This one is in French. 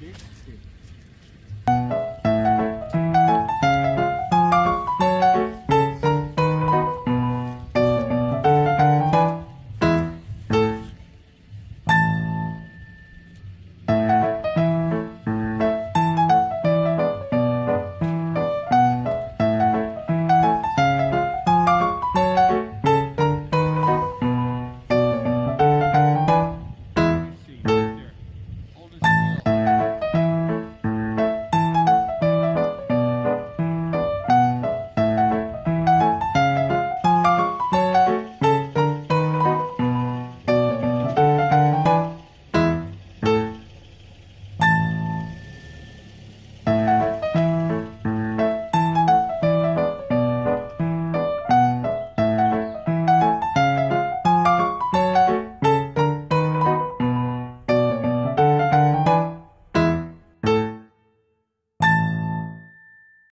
clé,